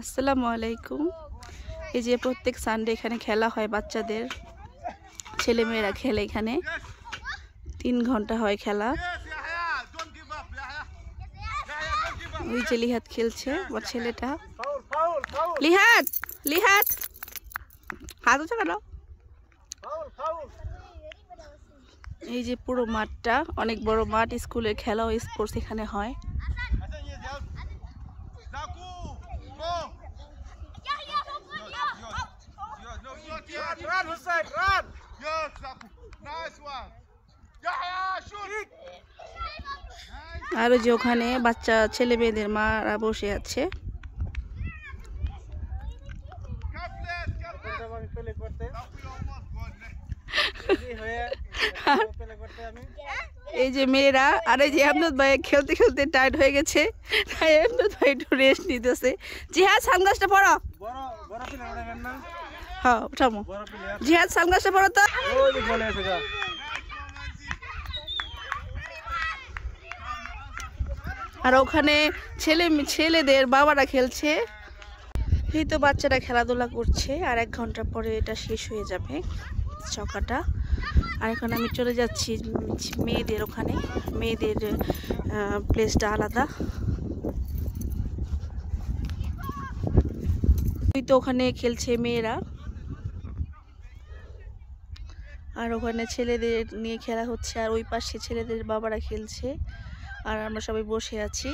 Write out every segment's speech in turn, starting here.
আসসালামু আলাইকুম। এই যে প্রত্যেক সানডে এখানে খেলা হয় বাচ্চাদের। ছেলেমেয়েরা খেলে এখানে। তিন ঘণ্টা হয় খেলা। ওই যে লিহাত খেলছে ওর ছেলেটা। লিহাত লিহাত। হাত উঠে কেন এই যে পুরো মাঠটা, অনেক বড় মাঠ, স্কুলের খেলা ও স্পোর্টস এখানে হয়। আর ওই যে ওখানে বাচ্চা ছেলে মেয়েদের মারা বসে আছে। হয়ে এই যে মেয়েরা আর এই যে আহমদ ভাই খেলতে খেলতে টায়ার্ড হয়ে গেছে। তাই আহমদ ভাই একটু রেস্ট নিতেছে। জিহাদ সানগ্লাসটা পরো বড় বড় হ্যাঁ উঠামো। জিহাদ সানগ্লাসটা পরো তো। আর ওখানে ছেলে ছেলেদের বাবারা খেলছে। এই তো বাচ্চারা খেলাধুলা করছে, আর এক ঘণ্টা পরে এটা শেষ হয়ে যাবে চকাটা আর এখন আমি চলে যাচ্ছি মেয়েদের ওখানে। মেয়েদের প্লেসটা আলাদা। তো ওখানে খেলছে মেয়েরা। আর ওখানে ছেলেদের নিয়ে খেলা হচ্ছে, আর ওই পাশে ছেলেদের বাবারা খেলছে। আর আমরা সবাই বসে আছি।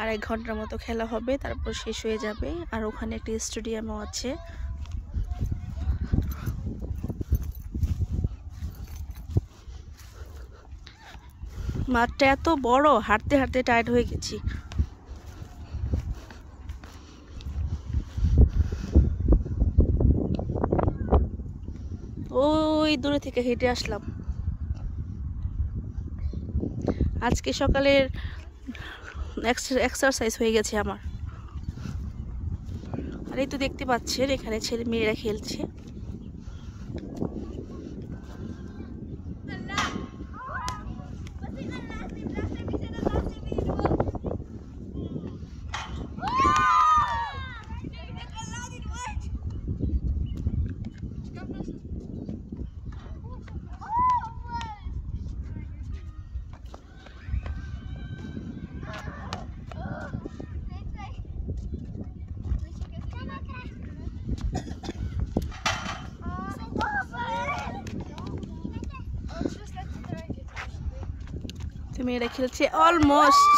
আর এক ঘণ্টার মতো খেলা হবে, তারপর শেষ হয়ে যাবে। আর ওখানে একটি স্টেডিয়ামও আছে। মাঠটা এত বড়, হাঁটতে হাঁটতে টায়ার্ড হয়ে গেছি। ওই দূরে থেকে হেঁটে আসলাম। আজকে সকালের এক্সারসাইজ হয়ে গেছে আমার। আর এই তো দেখতে পাচ্ছেন, এখানে ছেলে মেয়েরা খেলছে। মেয়েরা খেলছে অলমোস্ট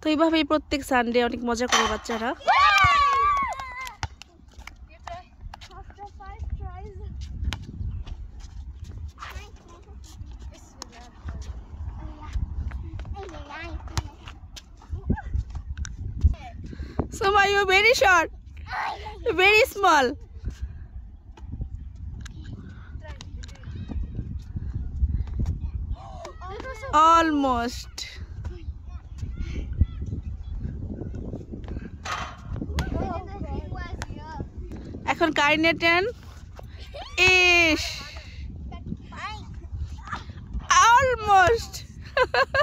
তো এইভাবেই প্রত্যেক সানডে অনেক মজা করে বাচ্চারা। Soma, you're very short, very small. Almost. এখন কাইনে টেন ইস অলমোস্ট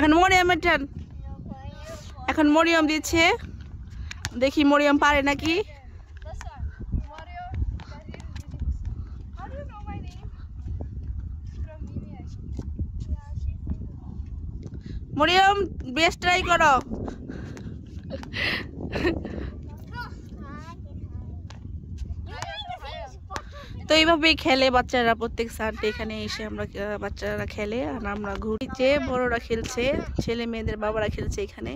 এখন মরিয়ামের টান এখন মরিয়ম দিচ্ছে। দেখি মরিয়ম পারে নাকি? মরিয়ম বেশ ট্রাই করো। তো এইভাবেই খেলে বাচ্চারা প্রত্যেক সানডে এখানে এসে আমরা বাচ্চারা খেলে, আর আমরা ঘুরি। যে বড়রা খেলছে, ছেলে মেয়েদের বাবারা খেলছে এখানে।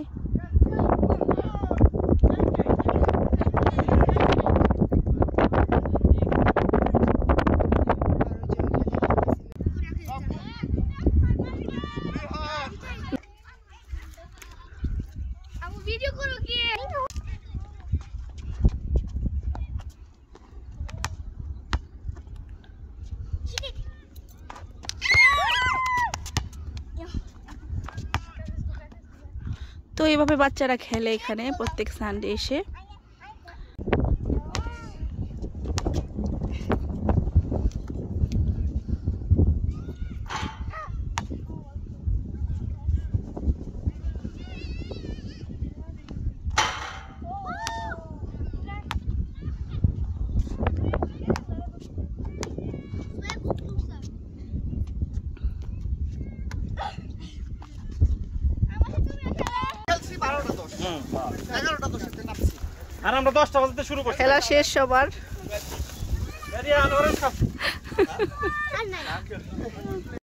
ভিডিও করো কি তো এভাবে বাচ্চারা খেলে এখানে প্রত্যেক সানডে এসে। আর আমরা দশটা বাজাতে শুরু করছি। খেলা শেষ সবার। বেরিয়ে আনো ওরে সব।